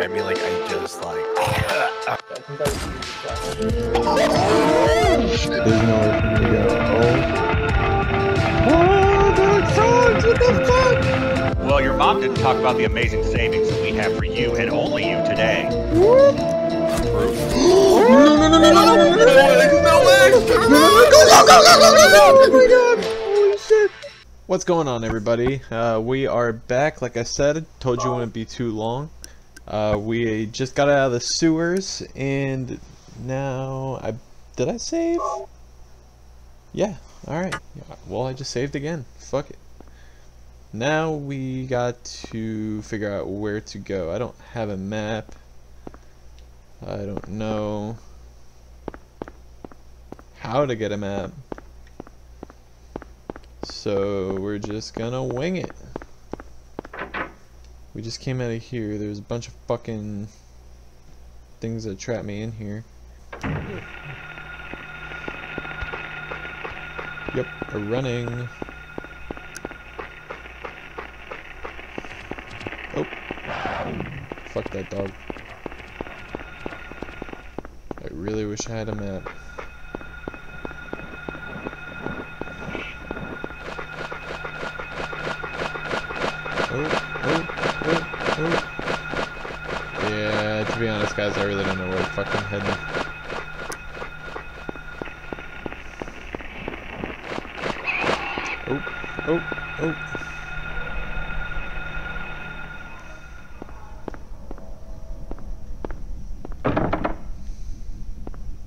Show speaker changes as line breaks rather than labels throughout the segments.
at me like I just like.
There's nowhere for me to go. Oh. Oh, Dark Souls, what the fuck?
Well, your mom didn't talk about the amazing savings that we have for you and only you today.
No, no, no, no, no, no, no, no, no, no, no, go, go! Oh! Holy shit! What's going on, everybody? Uh, we are back, like I said. Told you it wouldn't be too long. Uh, we just got out of the sewers, and now I did I save? Yeah. All right. Well, I just saved again. Fuck it. Now we got to figure out where to go. I don't have a map. I don't know how to get a map. So we're just gonna wing it. We just came out of here. There's a bunch of fucking things that trap me in here. Yep, we're running. Oh. Fuck that dog. I really wish I had a map. Oh, oh, Yeah, to be honest, guys, I really don't know where to fucking heading. Oh, oh, oh.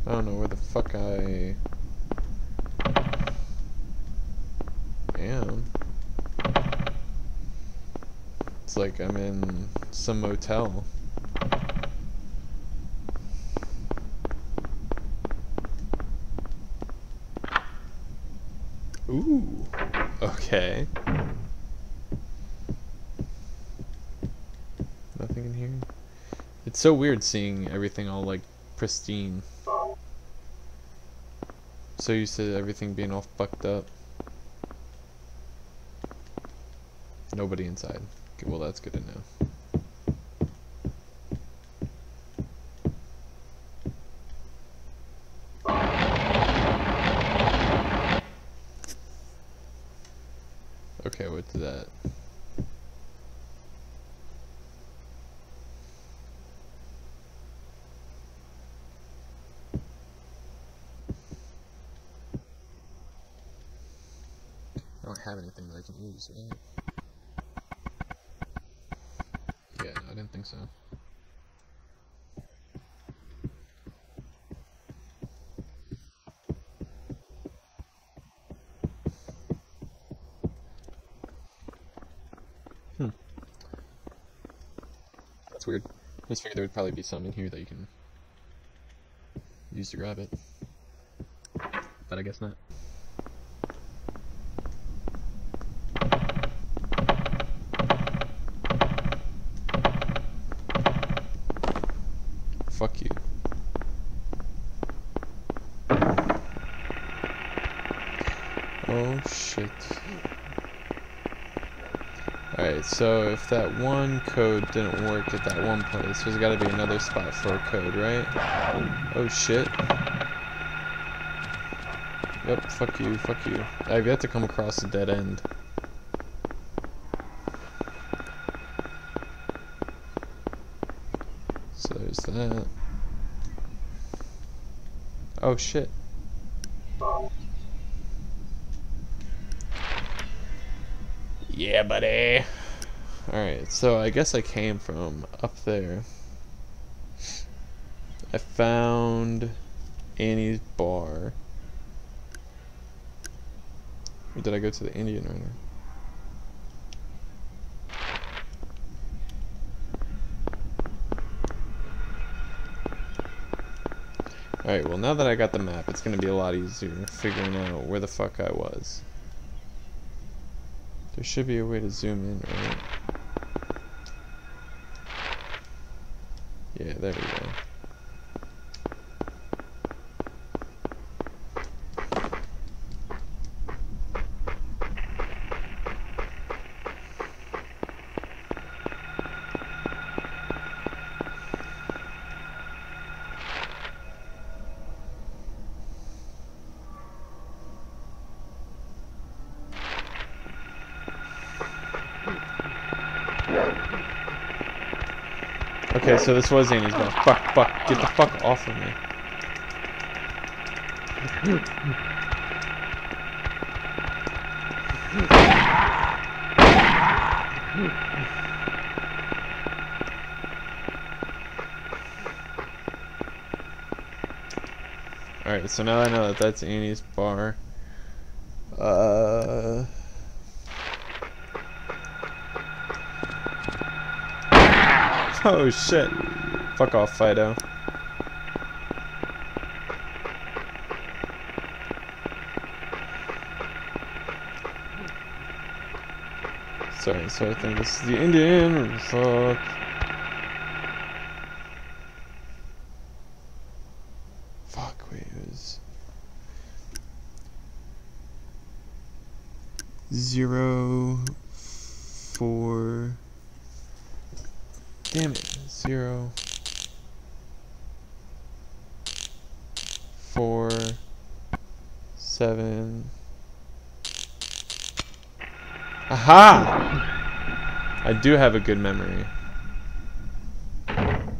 I don't know where the fuck I am. It's like I'm in some motel. Ooh, okay. Nothing in here. It's so weird seeing everything all like pristine. So used to everything being all fucked up. Nobody inside. Okay, well, that's good to know. Okay, what's that? I don't have anything that I can use? Didn't think so. Hmm. That's weird. I just figured there would probably be some in here that you can use to grab it. But I guess not. Fuck you. Oh shit. Alright, so if that one code didn't work at that one place, there's gotta be another spot for a code, right? Oh shit. Yep, fuck you, fuck you. I've yet to come across a dead end. So there's that. Oh shit. Yeah, buddy. Alright, so I guess I came from up there. I found Annie's bar. Or did I go to the Indian Runner? Alright, well now that I got the map, it's gonna be a lot easier figuring out where the fuck I was. There should be a way to zoom in, right? Yeah, there we go. Okay, so this was Annie's bar. Fuck, fuck, get the fuck off of me. Alright, so now I know that that's Annie's bar. Uh... Oh shit. Fuck off, Fido. Sorry, so I think this is the Indian. Fuck, wait, it was. Zero, four. Damn it. Zero. Four. Seven. Aha! I do have a good memory. That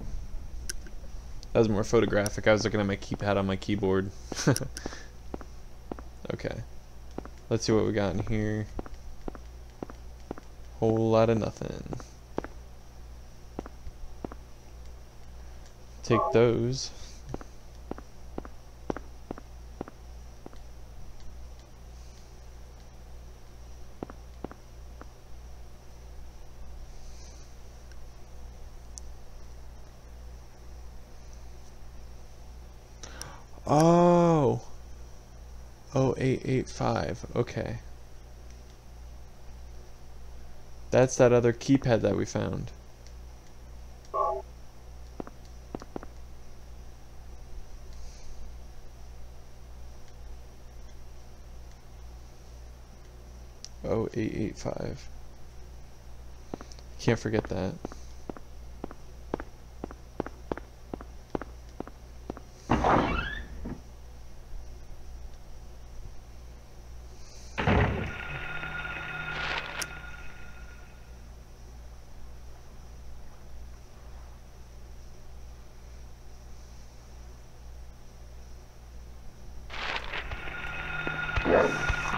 was more photographic. I was looking at my keypad on my keyboard. okay. Let's see what we got in here. Whole lot of nothing. Take those. Oh. 0885. Okay. That's that other keypad that we found. Eight eight five. Can't forget that.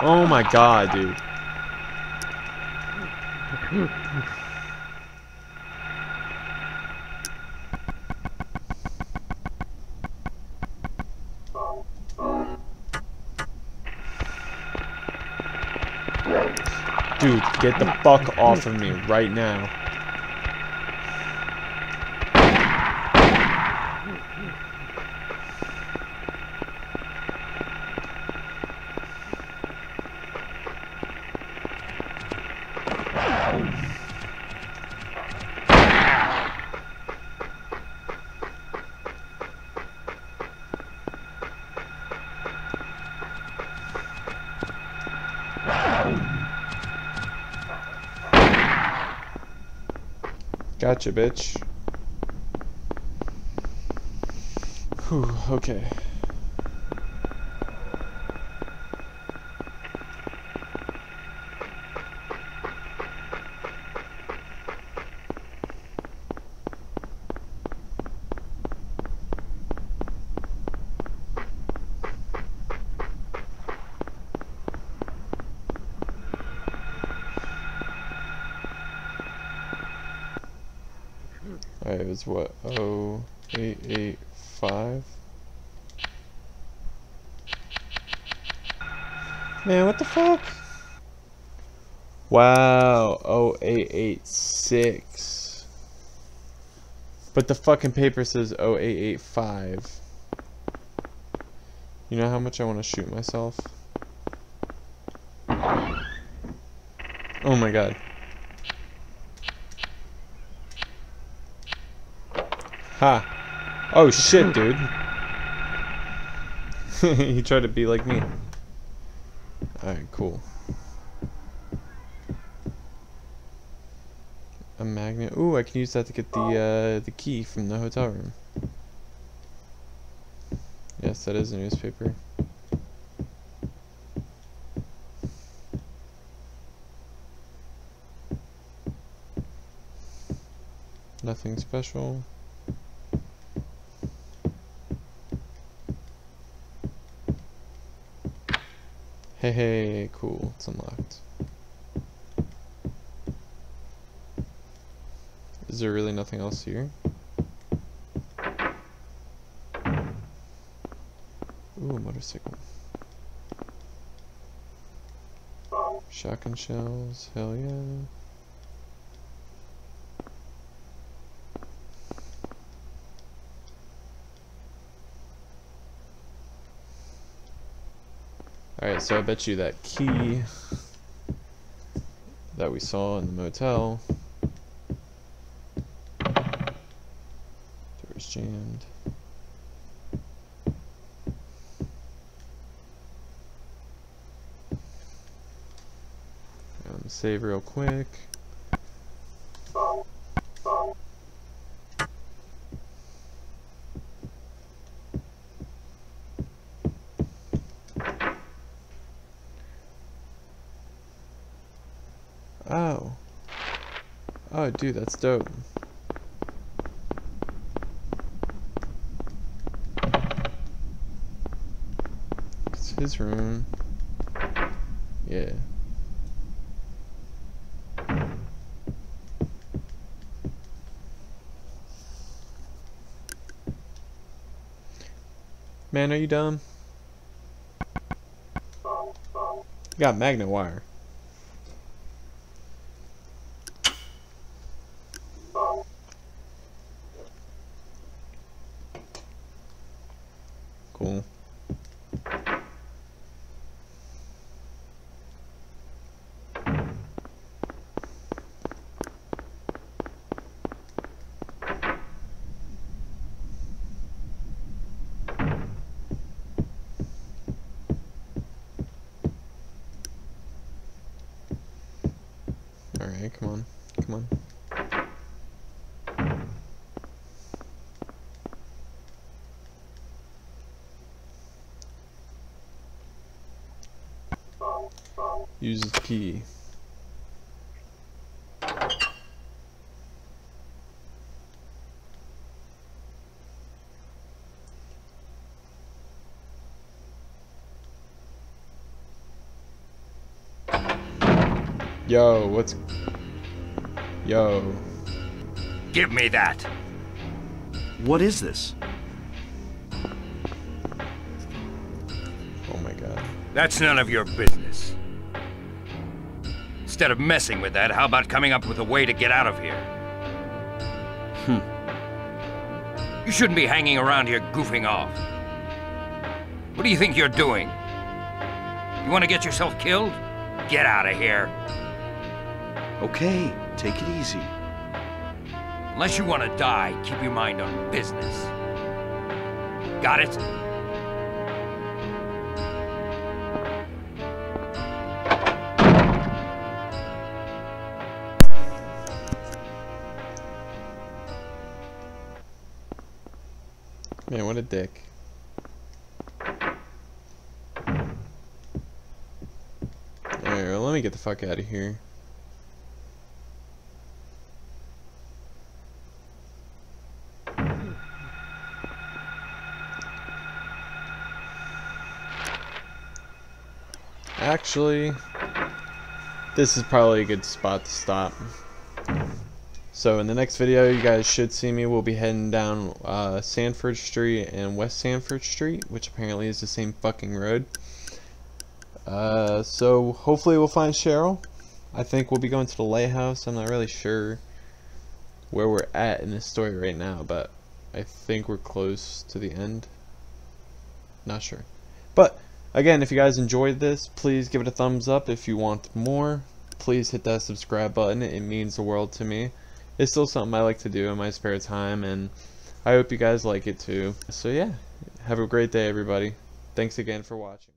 Oh my god, dude. Dude, get the fuck off of me right now. Gotcha, bitch. Whew, okay. Alright, it what? Oh, eight, eight, five. Man, what the fuck? Wow, oh, eight, eight, six. But the fucking paper says oh, eight, eight, five. You know how much I want to shoot myself? Oh my god. Ha. Oh shit, dude. he tried to be like me. Alright, cool. A magnet. Ooh, I can use that to get the uh, the key from the hotel room. Yes, that is a newspaper. Nothing special. Hey, hey, cool. It's unlocked. Is there really nothing else here? Ooh, motorcycle. Shotgun shells, hell yeah. So I bet you that key that we saw in the motel door's jammed. Save real quick. Oh. Oh, dude, that's dope. It's his room. Yeah. Man, are you dumb? You got magnet wire. Cool. Alright, come on. Come on. Use the key. Yo, what's... Yo.
Give me that.
What is this?
Oh my god.
That's none of your business. Instead of messing with that, how about coming up with a way to get out of here? Hmm. You shouldn't be hanging around here goofing off. What do you think you're doing? You want to get yourself killed? Get out of here.
Okay, take it easy.
Unless you want to die, keep your mind on business. Got it?
What a dick. Alright, well, let me get the fuck out of here. Actually, this is probably a good spot to stop. So in the next video, you guys should see me. We'll be heading down uh, Sanford Street and West Sanford Street, which apparently is the same fucking road. Uh, so hopefully we'll find Cheryl. I think we'll be going to the lighthouse. I'm not really sure where we're at in this story right now, but I think we're close to the end. Not sure. But again, if you guys enjoyed this, please give it a thumbs up. If you want more, please hit that subscribe button. It means the world to me it's still something I like to do in my spare time and I hope you guys like it too. So yeah, have a great day everybody. Thanks again for watching.